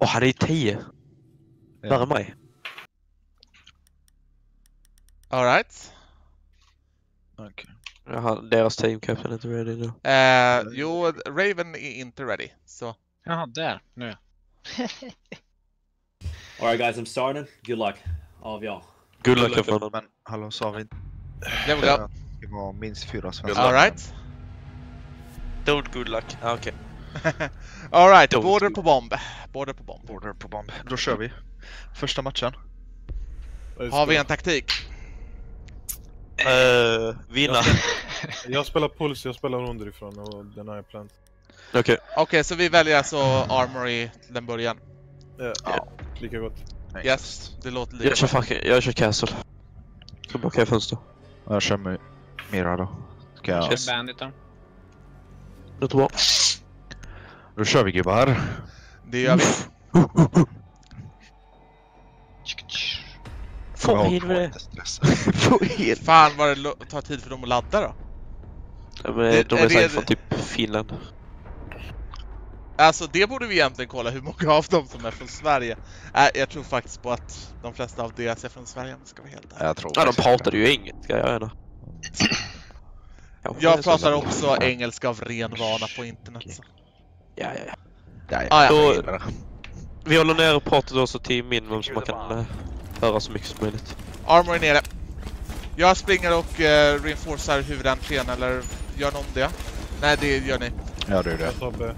Åh, han är ju 10. Värre än mig. Alright. Okej. Jaha, deras team captain är inte ready nu. Eh, jo, Raven är inte ready. Så Jaha, där. Nu. Alright guys, I'm starting. Good luck. All of y'all. Good luck everyone. Men hallå, sa vi inte there we go. att det var minst fyra svenskar? Alright. Don't good luck. Ah, okej. Alright, border på bomb. Border på bomb. Border på bomb. Då kör vi. Första matchen. Let's Har vi go. en taktik? Uh, vinna. Jag spelar puls, jag spelar underifrån och den har jag plant. Okej. Okej, så vi väljer alltså Armory till den början. Ja, Ja. lika gott. Yes, det låter lika Jag kör fucking, jag kör castle. Så blockar jag fönster. Jag kör med Mira då. Ska jag... Yes. Bandit då. Låter bra. Då kör vi gubbar. Det gör vi. Få stressad. Få in. Fan vad det tar tid för dem att ladda då. Ja, men Det- de är är det- säkert från typ Finland. Alltså det borde vi egentligen kolla hur många av dem som är från Sverige. Äh, jag tror faktiskt på att de flesta av deras är från Sverige om jag ska vara helt ärlig. Jag tror Ja, de pratade ju engelska, jag är Jag så. pratar också engelska av ren vana på internet. Så. Ja, ja, ja. Ja, ja. Ah, ja. Då, vi håller ner pratet också till minimum så man kan eh, höra så mycket som möjligt. Armor är nere. Jag springer och uh, reinforcar huvudentrén eller gör någon det? Nej det gör ni. Ja, du det.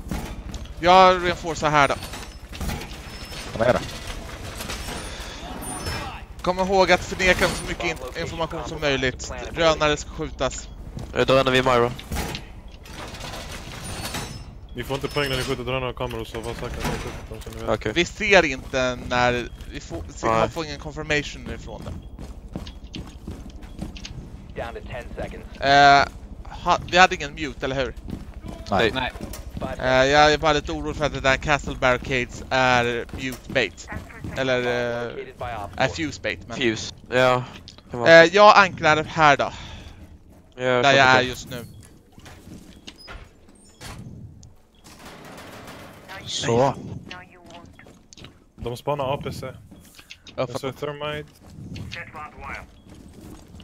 Jag reinforcar här då. Vad är det? Kom ihåg att förneka så mycket in- information som möjligt. Drönare ska skjutas. Jag drar vid Myra. Ni får inte poäng när ni skjuter drönare och kameror så var säkra på att ni skjuter dem så ni vet. Okej. Vi ser inte när... Vi får, vi Nej. får ingen confirmation ifrån det. Down to 10 seconds. Eh, ha, vi hade ingen mute, eller hur? Nej. Nej. Eh, jag är bara lite orolig för att det där Castle Barricades är mute bait. Eller eh, är 4. fuse bait. Men, Fuse. Ja. eh, jag ankrar här då, Ja, där fattar jag är just nu. Så. De spanar APC. Jag fattar. ser Thermite.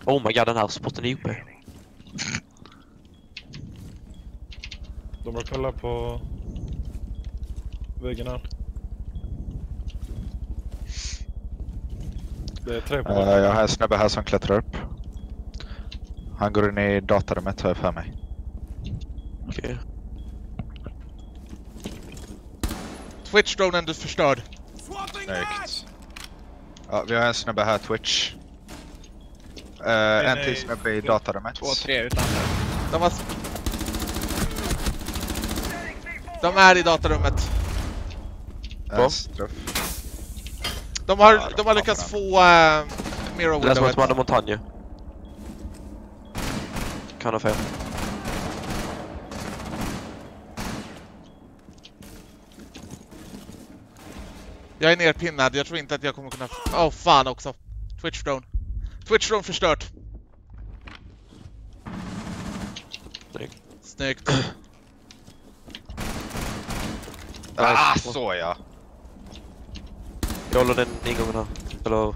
Oh my god, den här spotten är uppe. De har kollat på väggen här. Det är tre på backen. jag har en snubbe här som klättrar upp. Han går in i datarummet har jag för mig. Okej. Twitch-dronen du förstörd. Snyggt. Ja, vi har en snubbe här, Twitch. Uh, en till snubbe i datarummet. Två, tre utanför. De har... De är i datarummet. En struff. De har, Ja, de de har lyckats den. få uh, Mirror Det är som att man hade montagne. Kan ha fel. Jag är nerpinnad, jag tror inte att jag kommer kunna... Åh oh, fan också. Twitch-drone. Twitch-drone förstört. Snyggt. Snyggt. Ah, så ja! Jag håller den ingången här. Eller...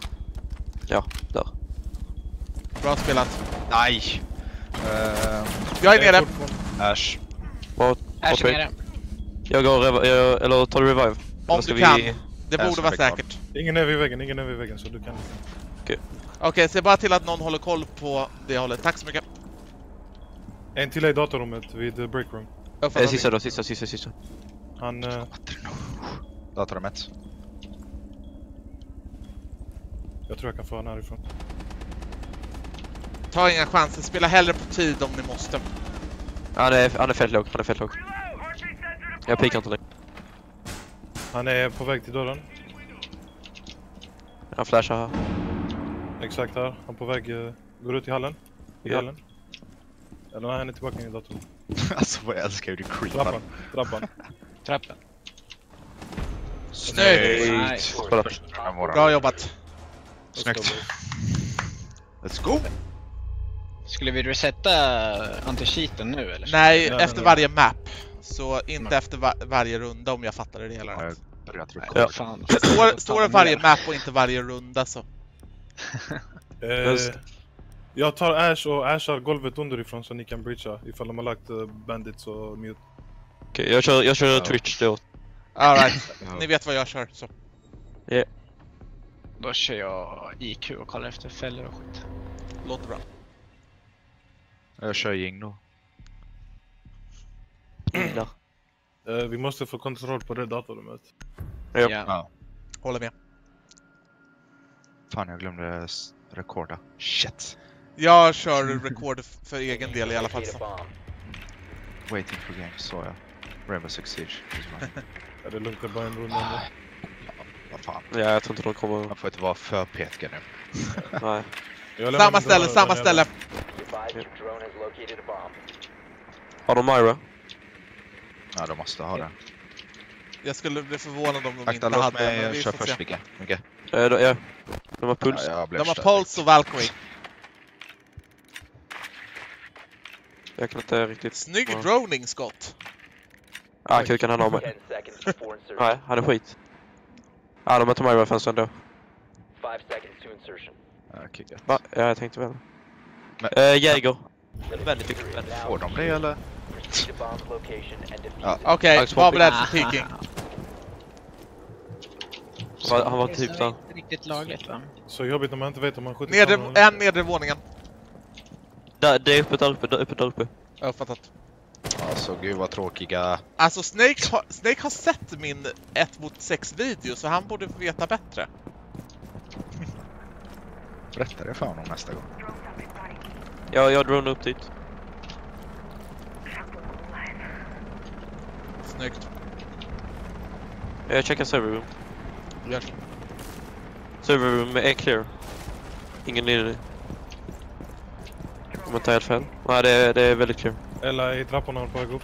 Ja, där. Bra spelat. Nej! Uh, Jag är nere. Ash. Här bra är nere. Jag går jag, eller tar du revive? Om du kan. vi- Det borde vara säkert. Ingen är vid väggen, ingen är vid väggen så du kan. Okej, se bara till att någon håller koll på det hållet. Tack så mycket. En till är i datarummet vid breakroom. Eh, ta sista då, sista, sista, sista. Han... eh, Datarummet. jag tror jag kan få han härifrån. Ta inga chanser, spela hellre på tid om ni måste. Han är, han är fett låg, han är fett låg. Jag pikar inte längre. Han är på väg till dörren. Han flashar här. Exakt här. Han är på väg... eh, går ut i hallen. I Ja. hallen. Eller nej, han är tillbaka i datorn. alltså vad jag älskar hur du creepar. Trappan. Trappan. Trappen. Snyggt! Bra jobbat. Snyggt. Let's go! Skulle vi resetta anti-cheaten nu eller? Nej, Ja, efter men- varje map. Så inte efter va varje runda om jag fattar det hela rätt. Fan. Står, står det varje map och inte varje runda så. Eh, jag tar Ash och ashar golvet underifrån så ni kan breacha ifall de har lagt eh, bandits och mute. Okej, jag kör, jag kör Ja. Twitch då. Alright, Ja. ni vet vad jag kör så. Då kör jag IQ och kollar efter fällor och skit. Låter bra. Jag kör Jing då. Där. Eh, vi måste få kontroll på det datorrummet. Ja. Ja. Håller med. Fan, jag glömde recorda. Shit. Jag kör record f- för egen del i alla fall. Waiting for game, så jag. Rainbow Six Siege. Ja, det är lugnt, är bara en runda ändå. Vad fan. ja, jag tror inte de kommer... Man får inte vara för petig nu. Nej. Samma ställe, samma ställe. Har de Myra? Ja, de måste ha det. Jag skulle bli förvånad om de Akta, inte låt hade men mig vi köra får först se. Vigge. Vigge. Eh, de, ja. De har puls. Ja, De har störd. Pulse och Valkyrie. Jag kan inte riktigt... Snygg Ja. droning Scott. Ah, kuken han har mig. 10 seconds before insertion. Nej, han är skit. Ja, de har inte Myra fönstren då. 5 seconds to insertion. Ja, kickat. Va? Ja, jag tänkte väl. Men- Eh, Jäger. Väldigt now Får de det eller? Defuse Ja. Okej, så var beredd för peeking. Han var, han var typ där. riktigt lagligt va? Så jobbigt när man inte vet om man skjuter Nedre, kameran. en nedre våningen. där. Det är uppe där uppe, där uppe, där uppe. Jag har fattat. Alltså gud vad tråkiga. Alltså Snake har, Snake har sett min 1 mot 6 video så han borde veta bättre. Berätta det för honom nästa gång. Ja, jag dronar upp dit. Snyggt. Jag checkar server room. Gör. Server room är clear. Ingen inne. Om jag inte helt fel. Nej, det är, det är väldigt clear. Eller i trapporna håller på att gå upp.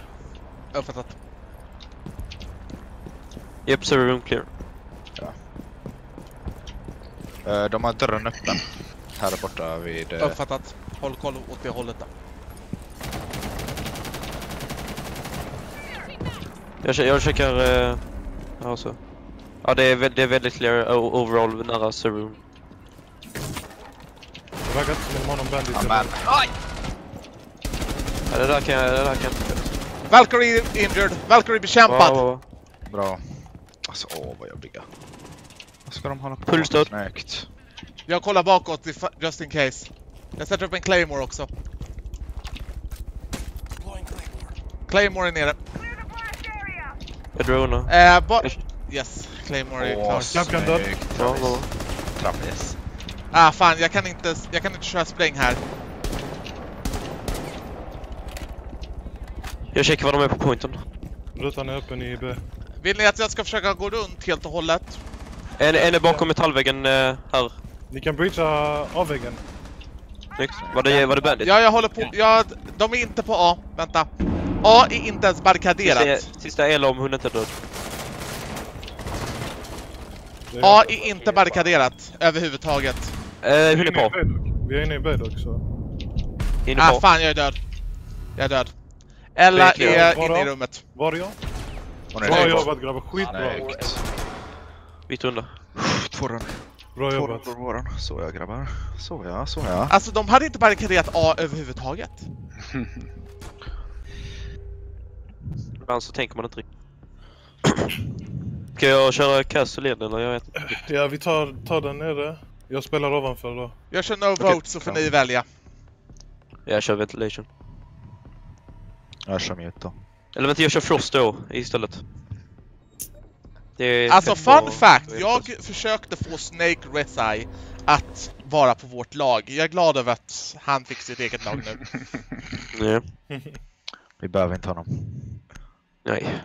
Jag har fattat. Japp, server room clear. Eh, De har dörren öppen. Här borta vid... eh, Uppfattat. Håll koll åt det hållet då. Jag, jag checkar... Uh, ja, så. Ja, det är, det är väldigt clear overall nära server. Det verkar inte som de har någon bandit. Ja, men. Ja, det där kan jag... Det där kan jag. Valkyrie injured. Valkyrie bekämpad. Va, va. Bra. Alltså åh vad jobbiga. Vad ska de hålla på Pulsdöd. Snyggt. Jag kollar bakåt just in case. Jag sätter upp en Claymore också. Claymore är nere. Jag dronar. Eh, ba- yes, Claymore är klar. Knappt död. snyggt. Ja. Trappis. Ah fan, jag kan inte, jag kan inte köra spräng här. Jag checkar vad de är på pointen. Rutan är öppen i B. Vill ni att jag ska försöka gå runt helt och hållet? En, en är bakom metallväggen uh, här. Ni kan breacha av väggen. Snyggt. Var det, var det bandit? Ja, jag håller på. Ja, de är inte på A. Vänta. A är inte ens barrikaderat. Sista, sista el om hon inte är död. A är inte barrikaderat överhuvudtaget. Eh, hon är på. Vi är inne i B dock så. Inne Ah på. fan, jag är död. Jag är död. Ella är är inne i rummet. Var är jag? Hon är Bra jobbat grabbar, skitbra. Vitt runda. Två rund. Bra Två jobbat. rund på våren. Så ja grabbar. Så ja, så ja. Alltså, de hade inte barrikaderat A överhuvudtaget. Ibland så tänker man inte riktigt. Ska jag köra Castle igen eller? Jag vet inte. Ja, vi tar, tar den nere. Jag spelar ovanför då. Jag kör no vote så får ni välja. Jag kör ventilation. Jag kör mute då. Eller vänta, jag kör Frost då istället. Det är Alltså fun fact, jag försökte få Snake Resai att vara på vårt lag. Jag är glad över att han fick sitt eget lag nu. Ja. Vi behöver inte honom. Nej.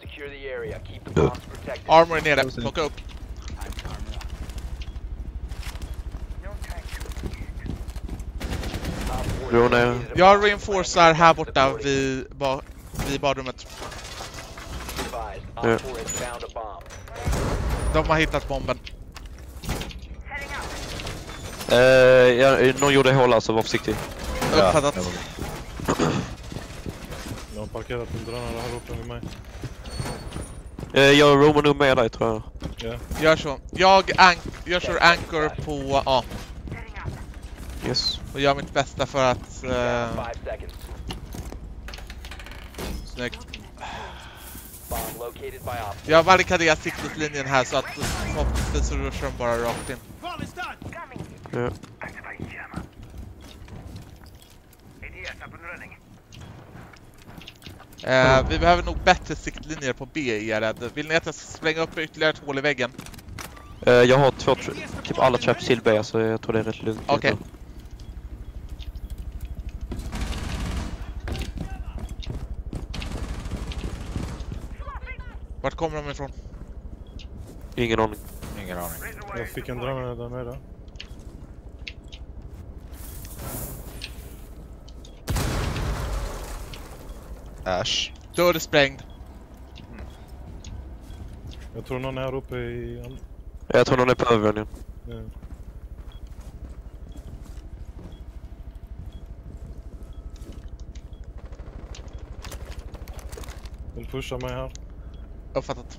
Secure the area. Keep the bombs protected. Armor är nere, plocka upp. Op four Drone är- located a Jag bomb. reinforcar här borta vid, ba, vid badrummet. Advised, Op Ja. 4 has found a bomb. De har hittat bomben. Eh, ja, någon gjorde hål alltså, var försiktig. Uppfattat. det var- har parkerat en drönare här uppe vid mig. Eh, jag roamar nog med dig tror jag. Ja. Gör så. Jag, ank jag kör anchor på A. Yes. Och gör mitt bästa för att... Eh, snyggt. Jag har barrikaderat siktetlinjen här så att förhoppningsvis så rushar de bara rakt in. Ja. Eh, vi behöver nog bättre siktlinjer på B är jag rädd. Vill ni att jag ska spränga upp ytterligare ett hål i väggen? Eh, jag har två, typ alla traps till B så jag tror det är rätt lugnt. Okej. Vart kommer de ifrån? Ingen aning. Ingen aning. Jag fick en drönare där nere. Ash. Dörr sprängd. Jag tror någon är här uppe i... Jag tror någon är på övervåningen. Ja. De pushar mig här. Uppfattat.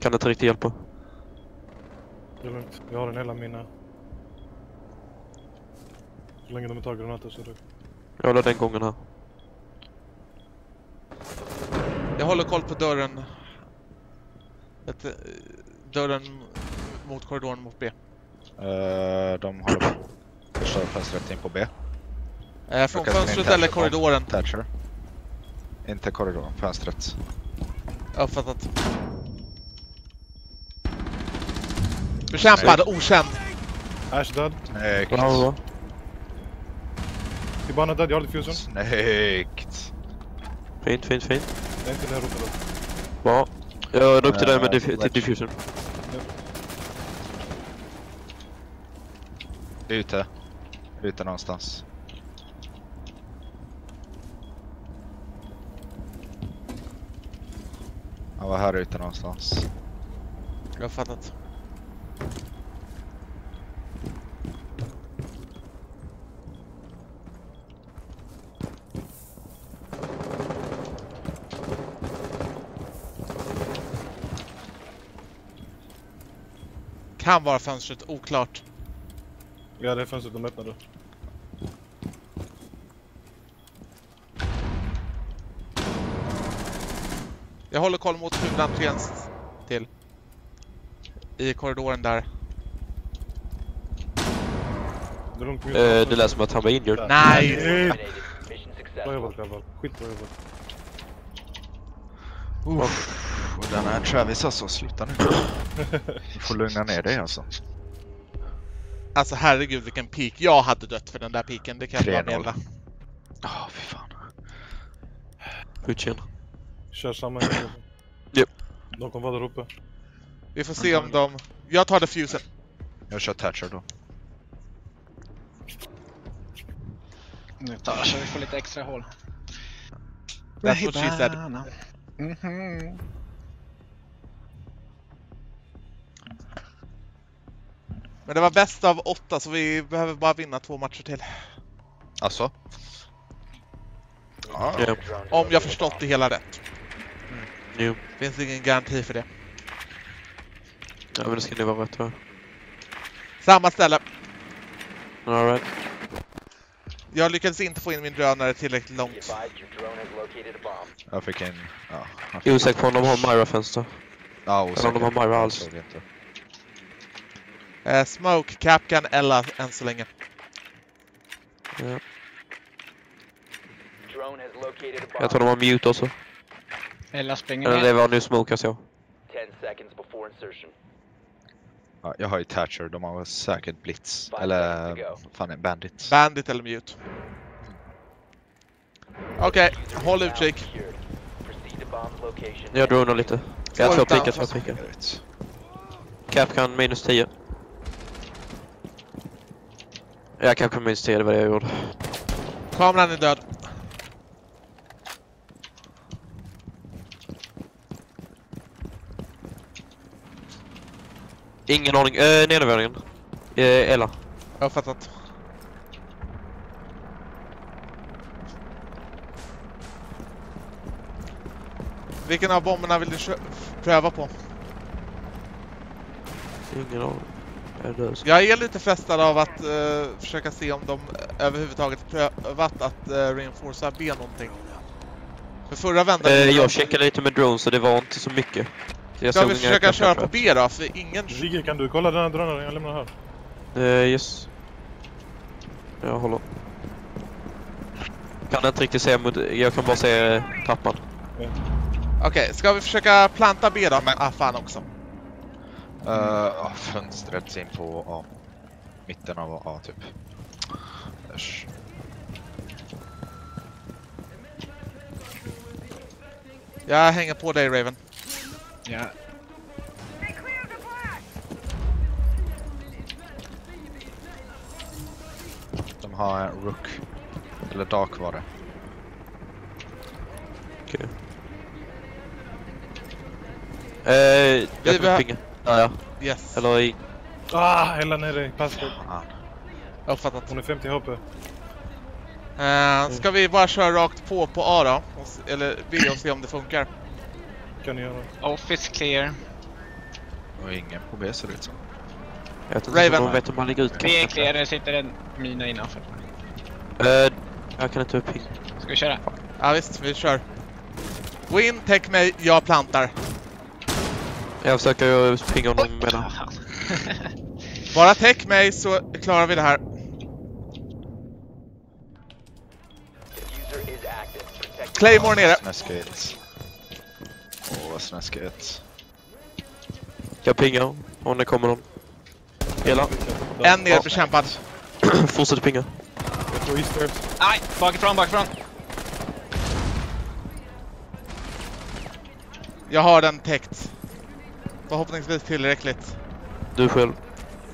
Kan inte riktigt hjälpa. Det är lugnt. Jag har en hela mina. Så länge de inte har granater så är det... Jag håller den gången här. Jag håller koll på dörren. Ett, eh, dörren mot korridoren mot B. Uh, de håller på. Första fönstret in på B. Eh, från fönstret eller korridoren. Thatcher. Inte korridoren, fönstret. Uppfattat. Bekämpad, okänd. Ash död. Snyggt. Tibana död, jag har diffusen. Snyggt. Fint, fint, fint. Jag är inte där uppe då. Bra. Jag är upp till dig med Eh, diff- till diffusion. Ute. Ute någonstans. Han var här ute någonstans. Uppfattat. Kan vara fönstret, oklart. Ja, det är fönstret de öppnade. Jag håller koll mot huvudentrén till. I korridoren där. Det lugnt. Eh, det lät som att han var injured. Nej! Bra jobbat grabbar. Skitbra jobbat. Och den här Travis alltså, sluta nu. Du får lugna ner dig alltså. Alltså herregud vilken peak. Jag hade dött för den där piken, det kan jag bara 3-0. meddela. Ja, fy fan. Skjut Kör samma. Japp. De kommer vara där uppe. Vi får se om de... Jag tar diffusen. Jag kör Thatcher då. Nu tar jag så vi får lite extra hål. That's what she said. Mhm. Men det var bäst av åtta så vi behöver bara vinna två matcher till. Alltså? Ja. Ja. Om jag förstått det hela rätt. Jo. Finns ingen garanti för det. Ja men det ska nog vara rätt tror Samma ställe. jag. Alright. Jag lyckades inte få in min drönare tillräckligt långt. Jag fick in... Ja. Osäker på om de har Myra-fönster. Ja, Eller osäker. om de har Myra alls. Eh, smoke, Capcan, Ella än så länge. Ja. Jag tror de har mute också. Ella springer Eller det var nu smoke jag såg. 10 seconds before insertion. Ja, jag har ju Thatcher, de har säkert Blitz. Five Eller fan är Bandit? Bandit eller mute. Okej, håll Now utkik. Jag dronar lite. Jag två pikar. Jag vet. Capcan minus 10. Ja, Capcan minus 10, det var det jag gjorde. Kameran är död. Ingen aning. Eh, nedervåningen. Eh, Ella. Jag har fattat. Vilken av bomberna vill du pröva på? Ingen aning. Jag är lite frestad av att eh, försöka se om de överhuvudtaget prövat att uh, reinforca B någonting. För förra vändan... Eh, jag checkade lite med drones så det var inte så mycket. Så jag Ska vi försöka köra på B då? För ingen... Rigge, kan du kolla den här drönaren jag lämnar här? Eh, yes. Jag håller. Kan inte riktigt se mot... Jag kan bara se eh, trappan. Okej, ska vi försöka planta B då? Men- Ah, fan också. Uh, fönstret in på A. Mitten av A typ. Äsch. Jag hänger på dig Raven. Ja. De har en Rook. Eller Dark var det. Okej. Eh, jag Vi kan behö- pinga. Ja, ja. Yes, Eller i... Ah, hela nere i password. Fan. jag har uppfattat. Hon är 50 HP. Eh, ska vi bara köra rakt på på A då? Eller B och se om det funkar? Kan ni göra. Office clear. Och ingen på B ser det ut som. Jag vet inte Raven. om vet om man ligger ut Vi är clear, det sitter en mina innanför. Eh, jag kan inte pinga. Ska vi köra? Ja visst, vi kör. Gå in, täck mig, jag plantar. Jag försöker ju pinga honom mellan. Fan. Bara täck mig så klarar vi det här. Claymore nere. Snäskigt. Åh, vad snäskigt. Jag pingar om det kommer någon. Hela. En ner bekämpad. Fortsätt pinga. Nej, bakifrån, bakifrån. Jag har den täckt. Förhoppningsvis tillräckligt. Du själv.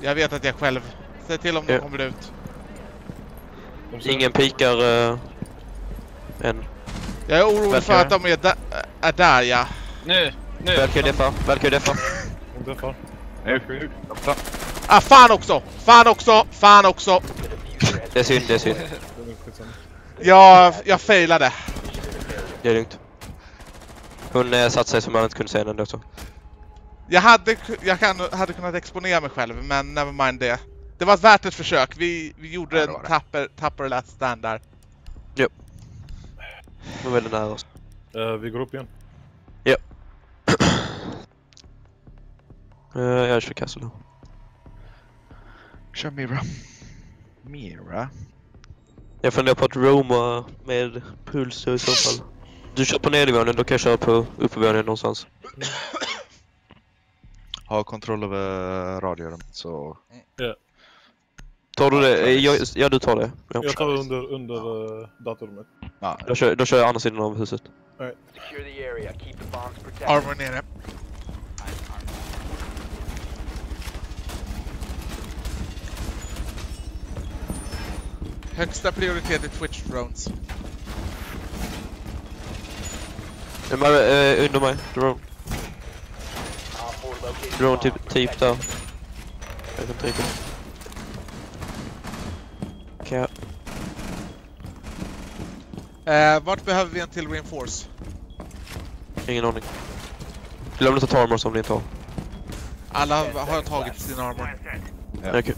Jag vet att jag själv. Säg till om de Ja. kommer ut. De Ingen pikar uh, än. Jag är orolig för Verkar att de är, da- är där ja. Nu, nu. Väl kan ju deffa. Väl kan ju deffa. Hon träffar. Nu. Ah fan också! Fan också! Fan också! Det är synd, det är synd. Jag, jag failade. Det är lugnt. Hon uh, satte sig som man inte kunde se henne ändå så. Jag hade, jag kan, hade kunnat exponera mig själv, men never mind det. Det var värt ett försök. Vi, vi gjorde Ja, det en det. tapper, tapper last stand där. De var väldigt nära oss. Eh, vi går upp igen. Uh, jag kör castle nu. Kör Mira. Mira? Jag funderar på att roama med puls i så fall. Du kör på nedervåningen, då kan jag köra på uppvåningen någonstans. Har kontroll över radiorummet så... Tar du det? Eh, Jag, ja, du tar det. Ja. Jag tar under, under uh, datorrummet. Ja, Då, kör, då kör jag andra sidan av huset. protected. Armor nere. Högsta prioritet i Twitch drones. Eh, Men, eh, under mig, drone. Op 4 located Drone typ, typ där. Jag vet inte riktigt. Kan jag... Eh, vart behöver vi en till reinforce? Ingen aning. Glöm inte att ta armor som ni inte har. Alla har tagit sin armor. Ja. Okej.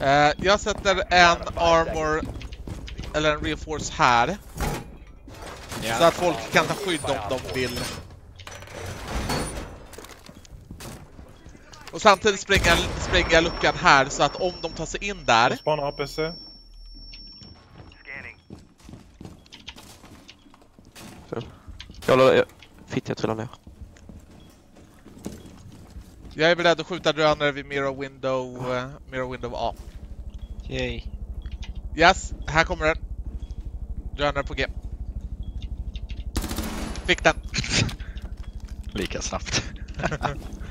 Eh, jag sätter en armor, eller en reinforce här. Så att folk kan ta skydd om de vill. Och samtidigt spränger jag luckan här så att om de tar sig in där Jag spanar APC. Jag jag- Fitt, jag trillar ner. Jag är beredd att skjuta drönare vid Mirror Window, eh, Mirror Window A. Yay. Yes, här kommer den. Drönare på G. Fick den. lika snabbt.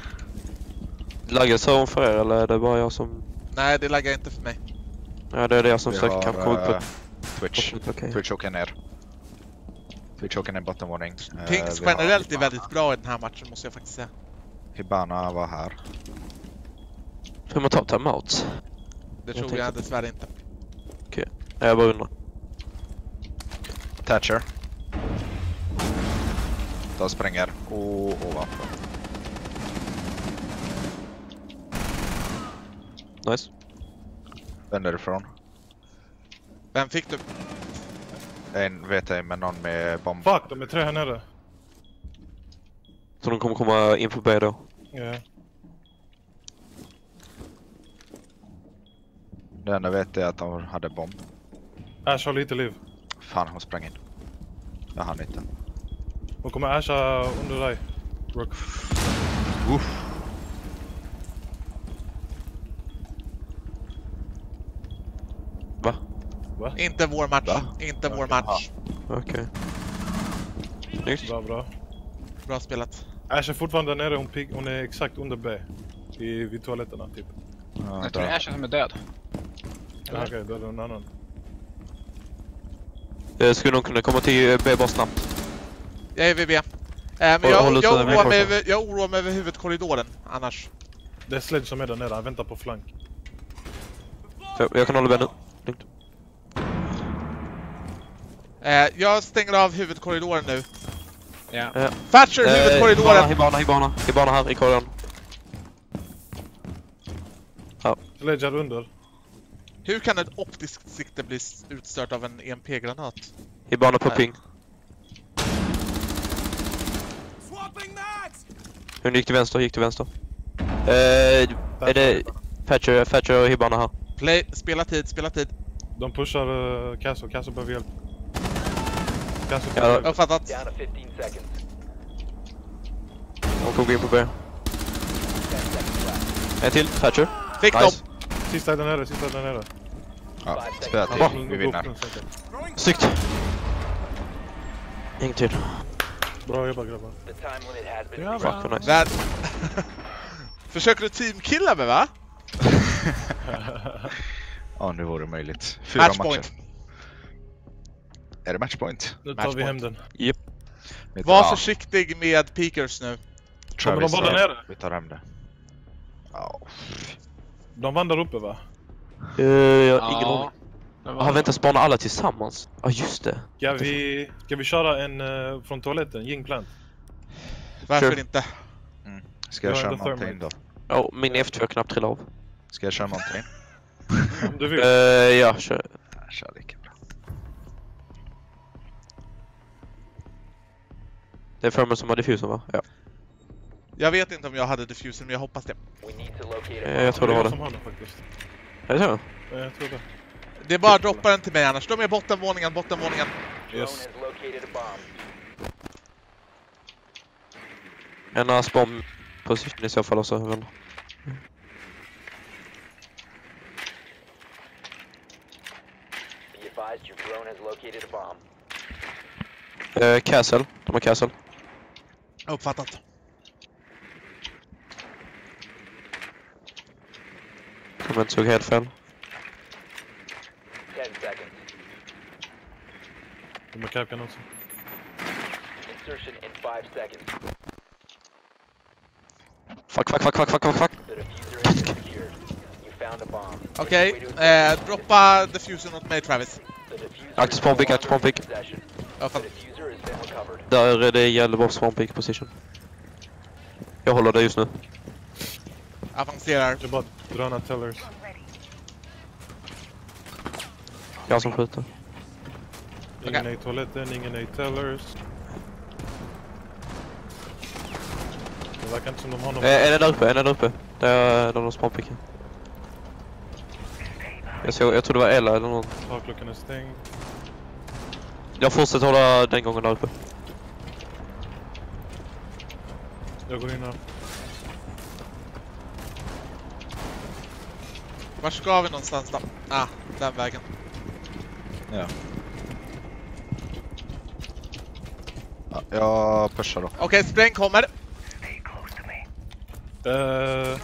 Laggar så för er eller är det bara jag som... Nej, det laggar inte för mig. Ja, det är det jag som kanske komma upp på... eh, Twitch. Okej. Twitch åker ner. Twitch åker ner bottenvåning. Eh, Pings vi har generellt är väldigt bra i den här matchen måste jag faktiskt säga. Hibana var här. Får man ta timeouts? Det Jag tror tänkte- jag dessvärre inte. Nej, jag bara undrar. Thatcher. De spränger och ovanför. Nice. Underifrån. Vem fick du? En vet jag med någon med bomb. Fuck, de är tre här nere. Så de kommer komma in på B då. Ja. Det enda vet jag att de hade bomb. Ash har lite liv. Fan, hon sprang in. Jag hann inte. Hon kommer asha under dig. Rook. Va? Va? Inte vår match. Va? Inte vår match. Okej. Snyggt. Bra, bra. Bra spelat. Ash är fortfarande där nere, hon, pig- hon är exakt under B. I, vid toaletterna typ. Ja, Jag tror det är. Ashen som är död. Okej, då är det en annan. Eh, Skulle de kunna komma till B bara snabbt? Jag är VB. Eh, men jag, jag, med oroar mig över, jag oroar mig över huvudkorridoren annars. Det är Sledge som är där nere, han väntar på flank. Jag kan hålla B nu. Lugnt. Eh, jag stänger av huvudkorridoren nu. Ja. Thatcher, Eh, huvudkorridoren! Hibana, Hibana, Hibana här i korridoren. Sledge är under. Hur kan ett optiskt sikte bli utstört av en EMP-granat? Hibana på Nej. ping. Hon gick till vänster, gick till vänster. Eh, är det Thatcher, Thatcher och Hibana här? Play, spela tid, spela tid. De pushar uh, Castle, Castle behöver hjälp. Castle Ja. Jag har fattat. Down to 15 seconds. De kommer gå in på B. 10 seconds left. En till, Thatcher. Fick Nice. dem! Sista är där nere, sista är där nere. Ja, spela Bra. till. Vi vinner. Snyggt. Inget till. Bra jobbat grabbar. Ja. Fuck vad nice. Där. Försöker du teamkilla mig va? Om det vore möjligt. Fyra matcher. Är det matchpoint? Nu tar vi Matchpoint. hem den. Vi Var försiktig med peakers nu. Kommer de bara där nere? Vi tar hem det. Ja. De vann där uppe va? Uh, jag har ingen aning. Jaha, vänta, spana alla tillsammans? Ja, just det. Ska vi, ska vi köra en uh, från toaletten, Yingplant? Varför Sure. inte? Ska jag Jag köra någonting då? Ja, min F2-knapp trillade av. Ska jag köra någonting? Om du vill. Uh, ja, kör. Ja, Kör lika Det är Furman som har diffusen va? Ja. Jag vet inte om jag hade diffuser men jag hoppas det. Eh, jag tror det var jag det. som har den faktiskt. Är det så? Ja, jag tror det. Det är bara att droppa den till mig annars. De är bottenvåningen, bottenvåningen. Yes. has located a bomb. En uh, bomb position i så fall också. Men... Uh, castle. De har castle. Uppfattat. Om jag inte såg helt fel. 10 seconds. De har capcan också. Insertion in 5 seconds. Fuck, fuck, fuck, fuck, fuck, fuck, fuck. The diffuser has been secured. You found a bomb. Okej, Make your way to eh, droppa diffusen åt mig Travis. The diffuser Aktiv is spawn no pick, aktiv longer spawn in pick. Där är det buff spawn pick position. Jag håller det just nu. Avancerar. Det är bara dröna tellers. Jag som skjuter. Ingen är i toaletten, ingen är i tellers. Det verkar inte som de har någon... Eh, är det där uppe? Är det där uppe? Där är där de spawn picken. Jag, såg, jag tror det var Ella eller någon. Takluckan är stängd. Jag fortsätter hålla den gången där uppe. Jag går in här. Var ska vi någonstans då? Ah, den vägen. Ja. ja jag pushar då. Okej, spräng kommer. Eh,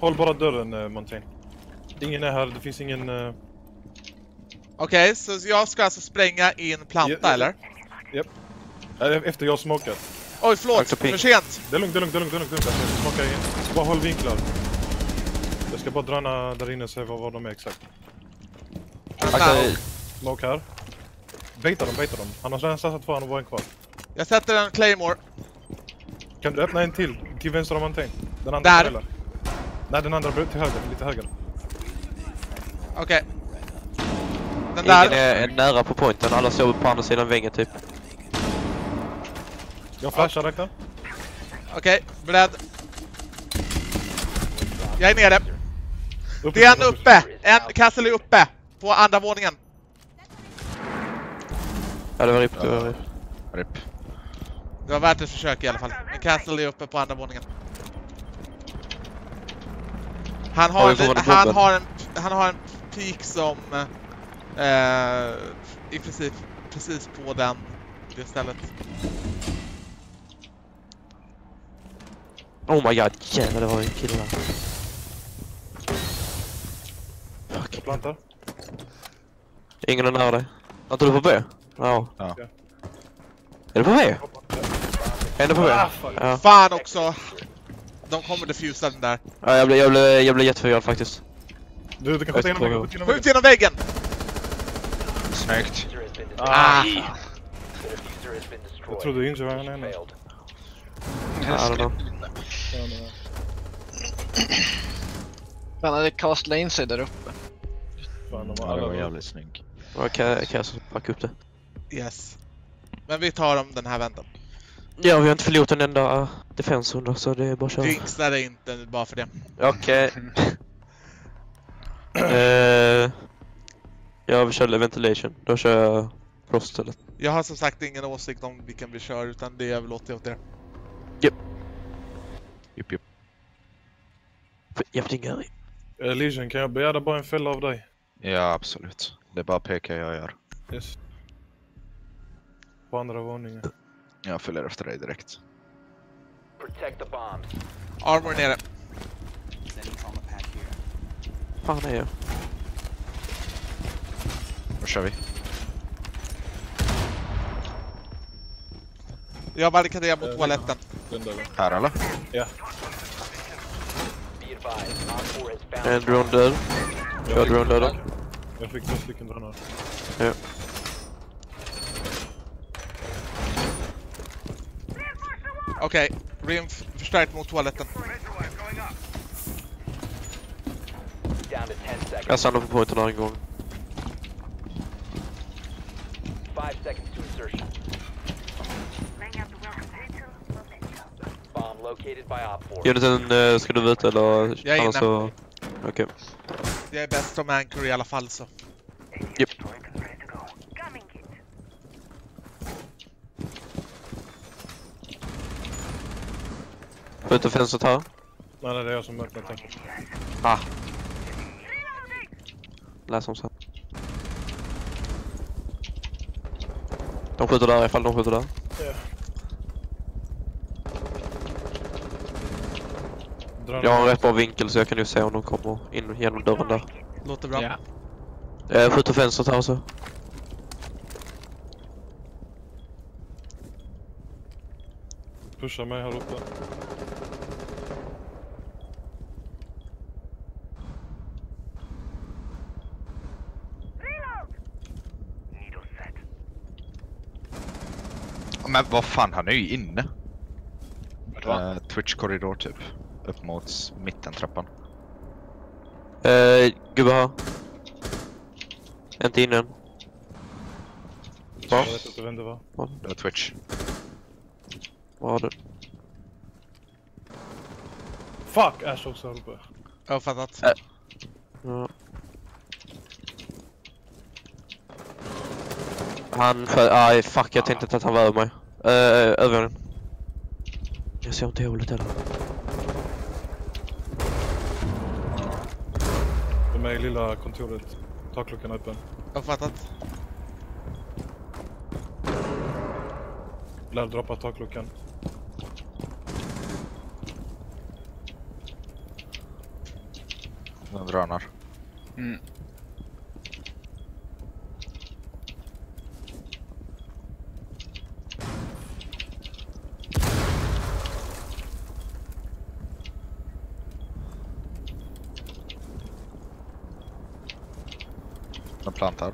håll bara dörren, uh, Montaigne. Ingen är här, det finns ingen... eh, Okej, så jag ska alltså spränga in planta Ja, ja. eller? eh, efter jag har smokat. Oj, förlåt. För sent. Det är lugnt, det är lugnt, det är lugnt. Det är lugnt. Jag smaka in. Bara håll vinklar. Jag ska bara dröna där inne och se vad, vad de är exakt. Akta, Smoke här. Baita dem, baita dem. Han har redan satsat två, han har bara en kvar. Jag sätter en Claymore. Kan du öppna en till? Till vänster om antingen. Den andra Där. spelar. Nej, den andra till höger. Lite höger. Okej. Den Ingen där. är, är nära på pointen, alla står på andra sidan väggen typ. Jag flashar räkna. Okej, beredd. Jag är nere. Upp, Det är en upp, upp. uppe! En castle är uppe! På andra våningen. Ja det var RIP, det var RIP. RIP. Det var värt ett försök i alla fall. En castle är uppe på andra våningen. Han Har en, han har en, han har en peak som eh, i princip precis på den, det stället. Oh my god, jävlar det var en kille där. Fuck. Jag plantar. Ingen är nära dig. Väntar du på B? Ja. Ja. Är du på B? Är du på B? Ah. Ja. Fan också! De kommer diffusa den där. ja jag blev, jag blev, jag blev jätteförvirrad faktiskt. Du, du kan skjuta igenom väggen. Skjut genom väggen! Snyggt. Ah! Jag trodde inte var. Ja, men, Han hade castlat in sig där uppe. Fan, de var det var alla... jävligt snygg. Kan jag backa upp det? Yes. Men vi tar dem den här vändan. Ja, vi har inte förlorat en enda uh, defensrunda så det är bara att köra. Jinxa det inte bara för det. Okej. Eh, ja, vi kör ventilation. Då kör jag frost istället. Jag har som sagt ingen åsikt om vilken vi kör utan det överlåter jag åt er. Jupp, jupp. Jävligt ingörig. Legion, kan jag begära bara en fälla av dig? Ja, absolut. Det är bara peka jag gör. Yes. På andra våningen. Jag följer efter dig direkt. Protect the bombs. Armor nere. fan är jag? Då kör vi. Jag barrikaderar mot toaletten. Här eller? Be advised, Op 4 has En drone död. Jag har drone död. Jag fick två stycken drönare. Okej, Rimf förstärkt mot toaletten. down to 10 seconds. Jag stannar på pointen en gång. 5 seconds to insertion. Bomb located by Op 4. Uniten, eh, ska du ut eller? Jag är inne. så... Okej. Jag är bäst som anchor i alla fall så. Japp. Skjuter fönstret här. Nej, det är jag som öppnat den. Ah. Läs om sen. De skjuter där ifall de skjuter där. Drönare. Jag har en rätt bra vinkel så jag kan ju se om de kommer in genom dörren där. Låter bra. Ja. Jag skjuter fönstret här så. Pusha mig här uppe. Men vad fan, han är ju inne. Uh, Twitch-korridor typ. Upp mot mittentrappan. Eh, gubbe här. Inte inne än. Jag vet inte vem det var. Det var Twitch. Vad har du? Fuck! Ash också här uppe. Jag har fattat. Äh. Ja. Han för... Aj, fuck. Jag tänkte inte att han var över mig. Uh, övervåningen. Jag ser inte hålet heller. De är i lilla kontoret. Takluckan är öppen. Jag har fattat. Lär droppa takluckan. Den drönar. Mm. Den plantar.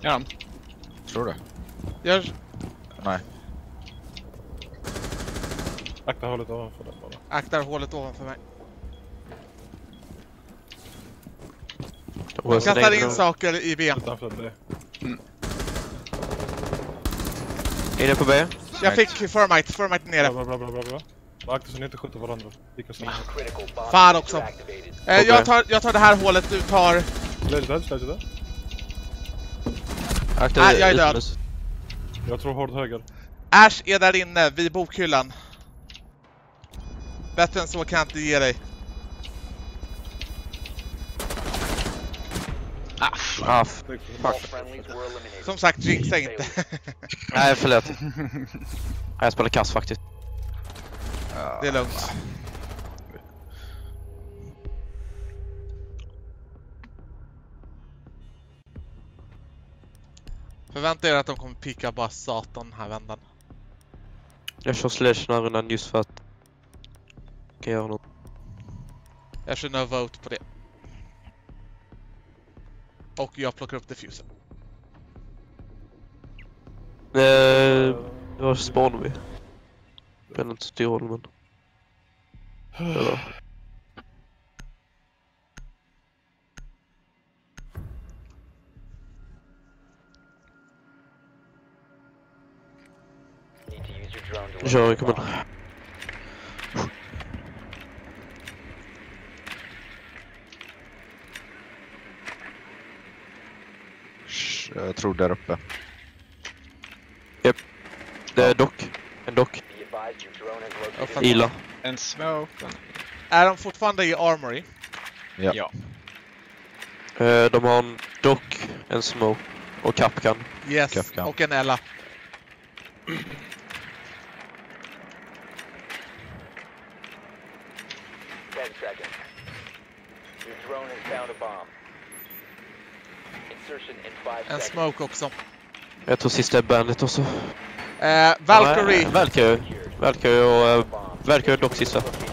Ja. Tror du? Jag... Nej. Akta hållet ovanför den bara. Aktar hålet ovanför mig. Sen Kastar in saker i B. Utanför B. Inne på B. Jag fick Fermite, Fermite nere. bra, bra, bra, bra, bra. Var akta så ni inte skjuter varandra. Lika snabbt. Critical bomb Fan också. Eh, jag, tar, jag tar det här hålet, du tar... Sledge där, sledge där. Akta Nej, jag är död. utomhus. Jag tror hård höger. Ash är där inne, vid bokhyllan. Bättre än så kan jag inte ge dig. Ah, Ah, f- All friendlies were eliminated. Som sagt, jinxa inte. Nej, förlåt. Jag spelar kass faktiskt. det är lugnt. Förvänta er att de kommer picka bara satan den här vändan. Jag kör sledge den här rundan just för att... Kan göra något. Jag kör no vote på det. Och jag plockar upp diffusen. Eh, Var spanar vi? Spelar inte så stor roll men... Eller? Kör kom igen. Jag tror där uppe. Det är dock. En dock. Ila. en smoke. Är de fortfarande i armory? Ja. Ja. Eh, de har en dock, en smoke och kapkan. Yes, Kafka. och en Ella. Ten seconds. Your drone has found a bomb. Insertion in five En smoke också. Jag tror sista är Bandit också. Eh, Valkyrie. Nej, Valkyrie. Valkyrie och... eh. Valkyrie dock sista. Location.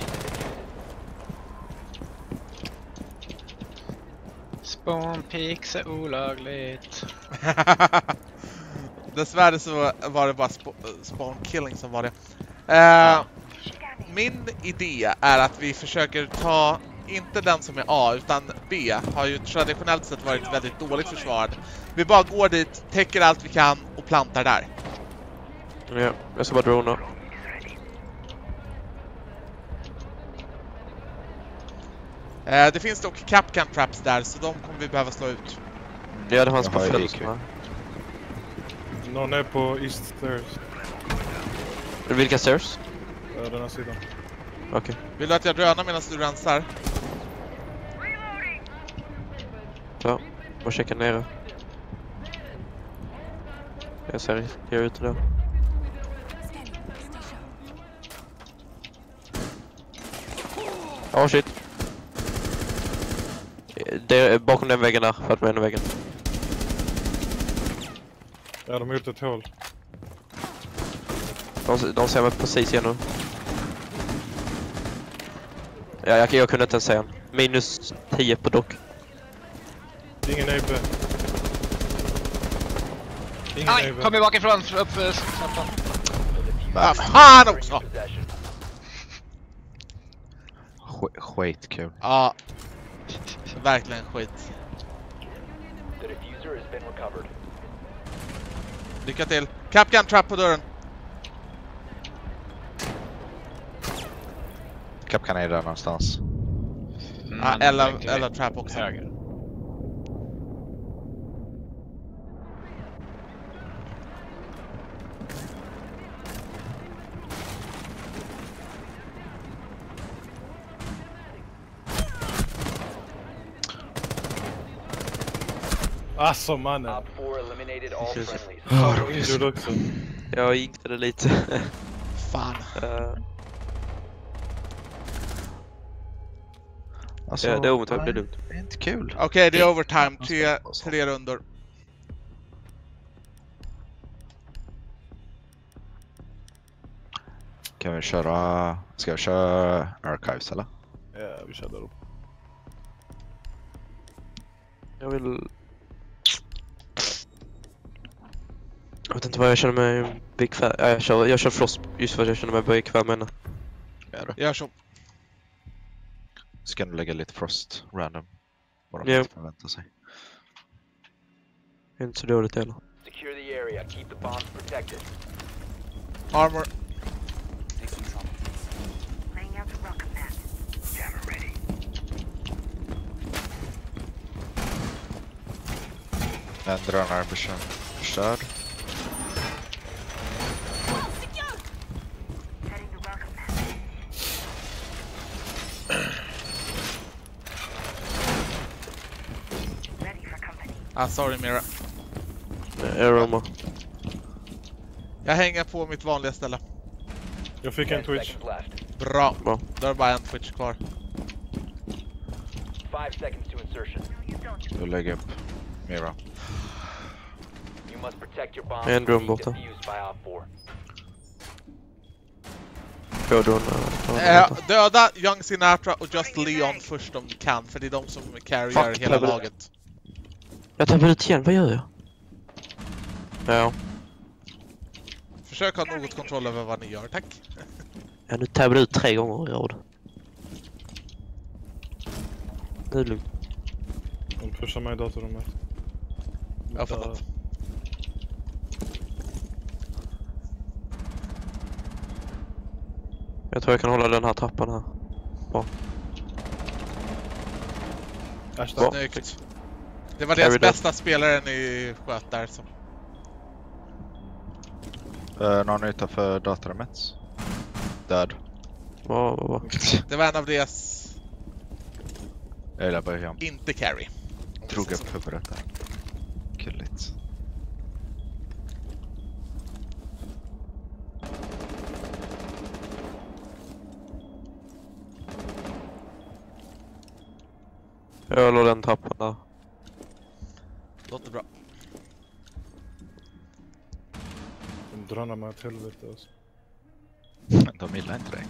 Spawn peaks är olagligt. Dessvärre så var det bara sp spawn killing som var det. Eh, min idé är att vi försöker ta, inte den som är A, utan B har ju traditionellt sett varit väldigt dåligt försvarad. Vi bara går dit, täcker allt vi kan och plantar där. Ja, jag ska bara drona. Eh, det finns dock Capcan Traps där, så de kommer vi behöva slå ut. Ja, det fanns på va? Någon är på East Stairs. Vilka stairs? Den här sidan. Okej. Vill du att jag drönar medan du rensar? Ja, bara checka nere. Jag ser jag ute där. Oh shit. Det är bakom den väggen där, för att den väggen. Ja, de har gjort ett hål. De, de ser mig precis igen nu. Ja, jag, jag kunde inte ens se han. Minus 10 på dock. Ingen B. Ingen Aj, B. kommer bakifrån. Upp för trappan. Ah, fan också! Sk- Skitkul. Ja. Verkligen skit. Lycka till. Capcan Trap på dörren. Kapkan är där någonstans. Mm, Ah, lägger Ella Trap också. Höger. Alltså mannen. Op 4 eliminated all Jesus. friendlies. Injured också. Jag gick det lite. Fan. Eh, Alltså, ja, det är omottagligt, det är lugnt. det är inte kul. Okej, det är overtime. Tre, tre rundor. Kan vi köra... Ska vi köra Archives eller? Ja, vi kör där uppe. Jag vill... Jag vet inte vad jag känner mig bekväm... Ja, jag kör, jag kör Frost just för att jag känner mig bekväm med henne. Gör det. Gör så. Ska du lägga lite frost random? Bara Ja. för att förvänta sig. Inte så dåligt heller. Secure the area. Keep the bombs protected. Armor. Laying out the welcome mat. Jammer ready. En drönare förstörd. förstörd. Setting the welcome mat. Ready for company. Ah, sorry Mira. Aroma. Jag hänger på mitt vanliga ställe. Jag fick en twitch. Bra. Bra. Då är bara en Twitch kvar. Five seconds to insertion. Då lägger jag upp Mira. You must protect your bombs En drone borta. defused by Op 4. Två drönare. Eh, döda Young Sinatra och Just Leon först om ni kan, för det är de som carryar Fuck, hela laget. Jag tappade ut igen, vad gör jag? Ja, Försök ha något kontroll över vad ni gör, tack. jag nu tabbade ut tre gånger i rad. Det är lugnt. De pushar mig i datorrummet. Jag har fattat. Jag tror jag kan hålla den här trappan här. Bra. Snyggt. Det var deras bästa spelare ni sköt där så. Uh, någon utanför datorrummet. Död. Bra, bra, bra. Det var en av deras Jag gillar början. inte carry. Drog upp huvudet där. Kulligt. Jag håller den trappan där. Låter bra. De drar mig åt helvete alltså. De gillar inte dig.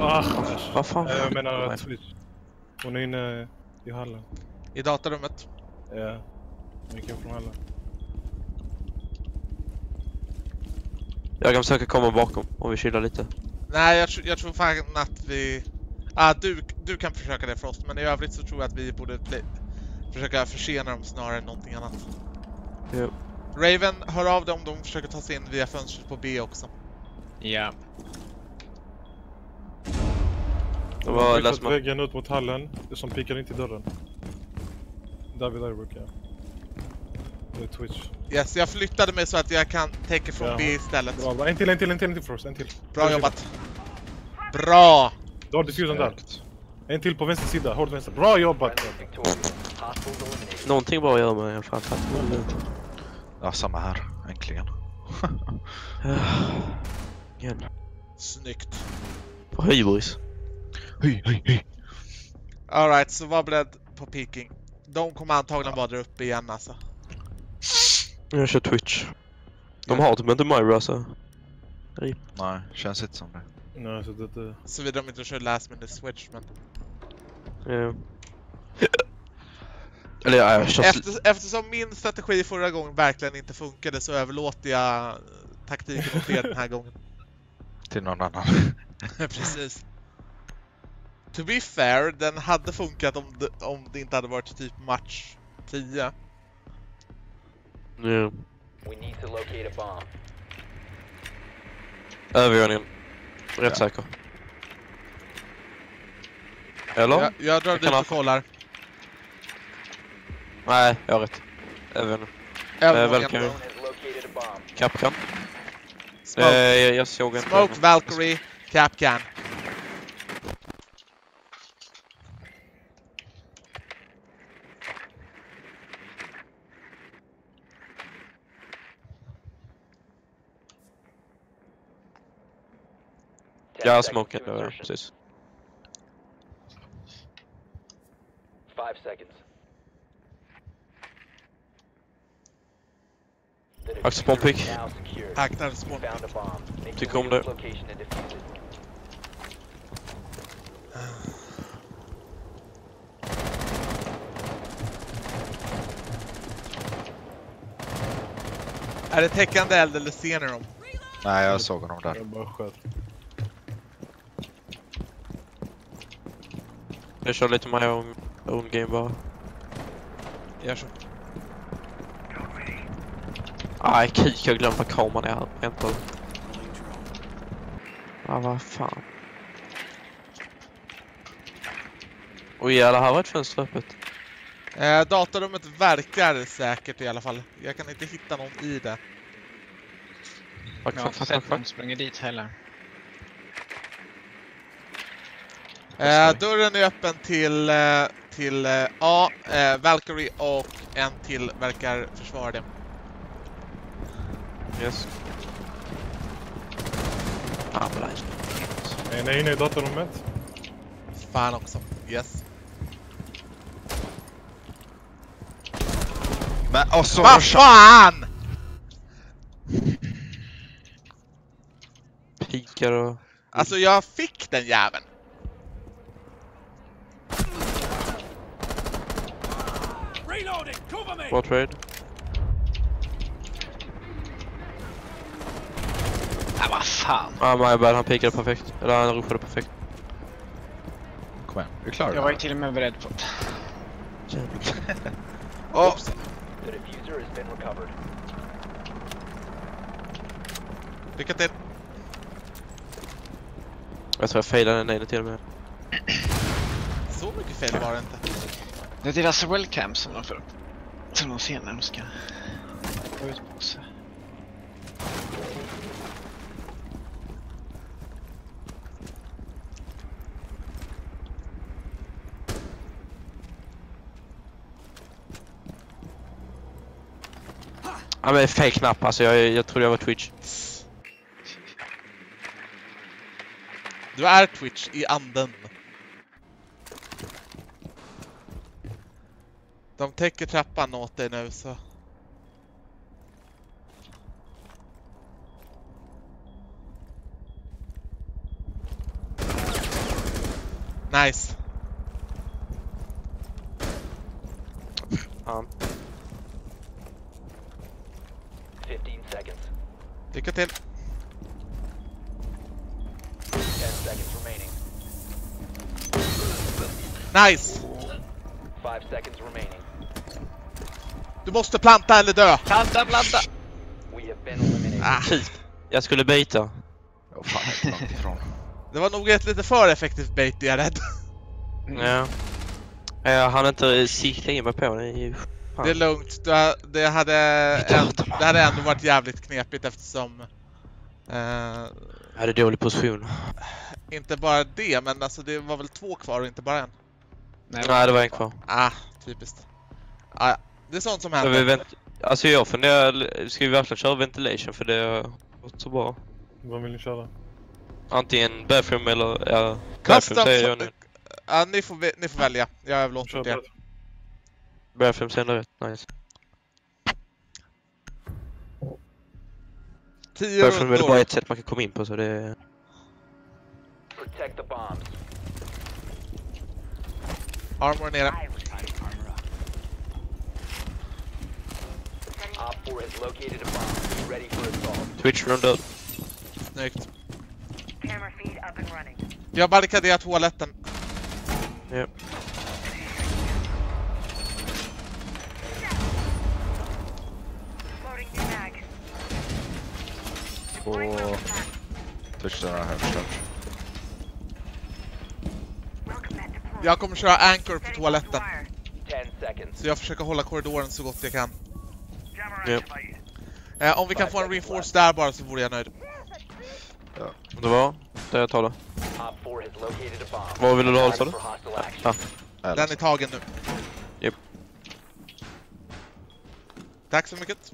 Ah. Vad fan? Eh, Jag menar Twitch. Hon är inne i hallen. I datarummet. Ja. Hon gick in från hallen. Jag kan försöka komma bakom om vi chillar lite. Nej, jag, jag tror fan att vi... Ah, du, du kan försöka det Frost, men i övrigt så tror jag att vi borde bli, försöka försena dem snarare än någonting annat. Jo. Raven, hör av dig om de försöker ta sig in via fönstret på B också. Ja. Det De var har flyttat väggen ut mot hallen. Det som pikar in till dörren. David Irook ja. Det är Twitch. Yes, jag flyttade mig så att jag kan täcka från Ja. B istället. Bra, bra. En till, en till, en till, en till Frost. En till. Bra jobbat! Bra! Du har diffusen där. En till på vänster sida. Hårt vänster. Bra jobbat! Någonting bra att göra med framförallt. Men, Ja, samma här. Äntligen. Igen. Snyggt. På hybris. Hej, hej, hej. Alright, så var beredd på peaking. De kommer antagligen vara där uppe igen alltså. Jag kör Twitch. De har typ inte Myra alltså. Nej, känns inte som det. Nej, så det, det... Såvida de inte kör last minute switch men... Ja. Eller ja, kör... Efter, eftersom min strategi förra gången verkligen inte funkade så överlåter jag taktiken åt er den här gången. Till någon annan. Precis. To be fair, den hade funkat om det, om det inte hade varit typ match 10. Ja. We need to locate a bomb. Övervåningen. Rätt Ja. säker. Eller? Jag, jag drar Jag dit och kollar. Nej, jag har rätt. Valkyrie. Has located a bomb. Capcan. Eh, Smoke, jag, jag såg inte. Smoke Valkyrie, Capcan. Ja, smoken. precis. Five seconds. Axel Pompik. Aknavs Pompik. Tycker om det. Är det täckande eld eller ser ni dem? Nej, jag såg honom där. Jag bara sköt. Jag kör lite my own, own game bara. Gör så. Aj, kik, jag glömde vad kameran är här. Vänta. Ja, vad fan. Oj, jävlar, här var ett fönster öppet. Eh, datarummet verkar säkert i alla fall. Jag kan inte hitta någon i det. Jag har inte sett någon sprungit dit heller. Eh, dörren är öppen till, eh, till eh, A, eh, Valkyrie och en till verkar försvara det. Yes. Ah, men nej. Är inne i datorrummet? Fan också. Yes. Men alltså Vad fan! Pikar och... Alltså jag fick den jäveln. Bra trade. Ah, vad fan. Ah, my bad. Han pikade perfekt. Eller han ruschade perfekt. Kom igen, är du klar? Jag var ju till och med beredd på det. Åh! The diffuser has been recovered. Lycka till. Jag tror jag failade den ene till och med. Så mycket fel var det inte. Det är deras wellcam som de får upp. Som de ser när de ska gå ut på sig. Ja men fel knapp alltså. Jag, jag trodde jag var Twitch. Du är Twitch i anden. De täcker trappan åt dig nu så. Nice. Fan. 15 seconds. Lycka till. 10 seconds remaining. Nice! 5 seconds remaining. Du måste planta eller dö! Planta, planta! We have been eliminated. Ah, Jag skulle baita. Åh fan, helt långt ifrån. det var nog ett lite för effektivt bait, är jag rädd. Ja. Jag hann inte sikta in mig på den. Fan. Det är lugnt. Du ha- Det hade, en, det hade ändå varit jävligt knepigt eftersom eh, Jag hade dålig position. inte bara det, men alltså det var väl två kvar och inte bara en. Nej, Nej, det var en kvar. Ah, typiskt. Ah, ja. det är sånt som händer. vänt... Alltså jag funderar, ska vi verkligen köra ventilation för det har gått så bra? Vad vill ni köra? Antingen bathroom eller... Ja, bathroom säger jag nu. Ja, ni, får, ni får välja. Jag överlåter till er. Bathroom sänder rätt, nice. Tio Bathroom är det bara ett sätt man kan komma in på så det är... Protect the bombs. Armor nere. Op 4 has located a bomb. Be ready for assault. Twitch runda. Snyggt. Camera feed up and running. Jag har barrikaderat toaletten. Ja. På förstört. Mat deployed. Jag kommer köra anchor på toaletten. wire. 10 seconds. Så jag försöker hålla korridoren så gott jag kan. Ja. activated. Eh, om vi kan få en reinforce där bara så vore jag nöjd. Det var det jag tar det. Op 4 has located a bomb. Vad ville du ha sa du? Ja. Den är tagen nu. Japp. Tack så mycket.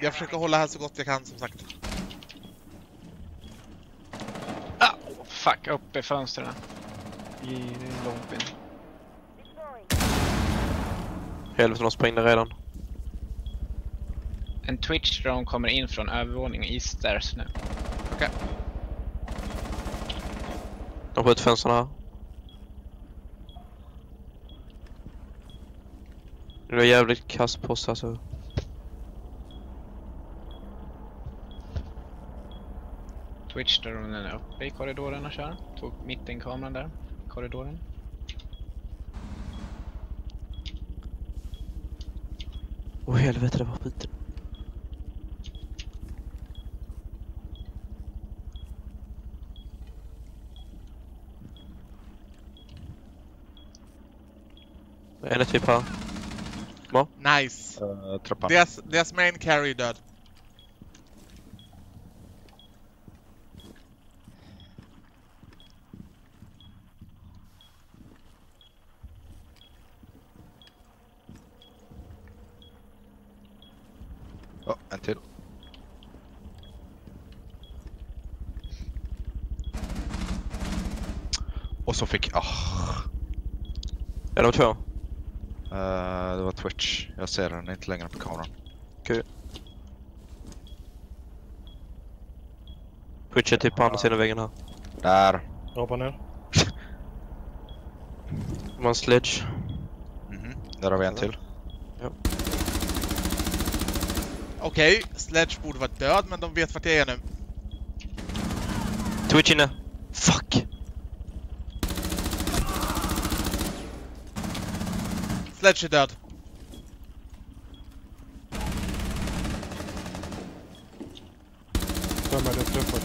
Jag försöker hålla här så gott jag kan som sagt. Ah, fuck, upp i fönstren. I lobbyn. Helvete, de sprängde redan. En twitch drone kommer in från övervåningen i stairs nu. Okej. De sköt fönstren här. Det var jävligt kass post alltså. Twitch där hon är uppe i korridoren och kör. Tog mittenkameran där, i korridoren. Åh oh, helvete, det var skit. En är typ här. Nice! Uh, trappan. Deras, deras main carry är död. Ah, Är de två? eh, det var Twitch. Jag ser den inte längre på kameran. Twitch är typ på andra sidan väggen här. Där. Hoppa ner. De har en sledge. Mhm. Där har vi en till. Okej, Sledge borde vara död men de vet vart jag är nu. Twitch inne! Fuck! Sledge är död. Vem är det träffar?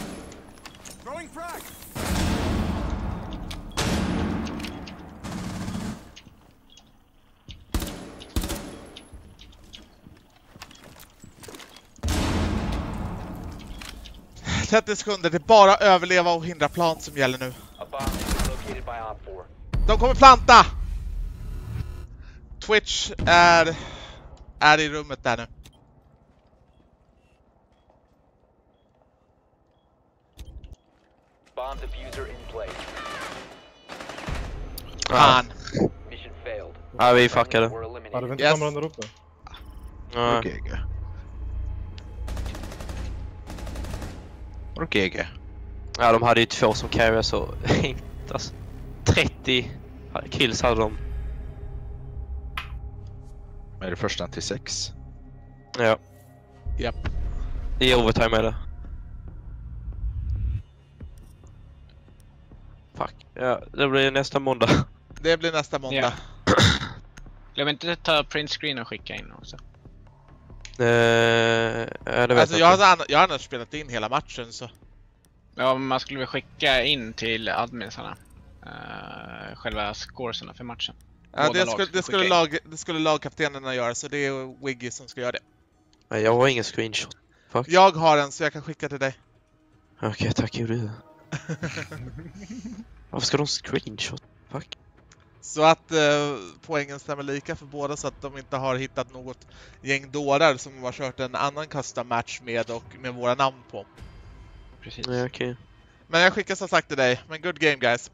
— 30 sekunder, det är bara överleva och hindra plan som gäller nu. A bomb has been located by Op 4. De kommer planta! Twitch är, är i rummet där nu. Bomb diffuser in place. Fan. Mission failed. Ja, vi är fuckade. Hade vi inte Yes. kameran där uppe? Ja. GG. Och GG. ja, de hade ju två som carrier så alltså. 30 kills hade de. Är det första till sex? Ja. Japp. I overtime är det. Fuck. Ja, det blir nästa måndag. Det blir nästa måndag. Glöm inte att ta print screen och skicka in också. Eh, ja, Alltså jag har, jag har annars spelat in hela matchen så. Ja, men man skulle väl skicka in till adminsarna. Uh, själva scoresarna för matchen. Ja, det, skulle, det, skulle lag, det skulle lagkaptenerna göra så det är Wiggy som ska göra det. Nej, jag har ingen screenshot. Fuck. Jag har en så jag kan skicka till dig. Okej, tack gjorde du. Varför ska de screenshot? Fuck. Så att eh, poängen stämmer lika för båda så att de inte har hittat något gäng dårar som de har kört en annan custom match med och med våra namn på. Precis. Ja, okej. Men jag skickar som sagt till dig. Men good game guys.